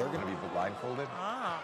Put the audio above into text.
They're going to be blindfolded. Ah.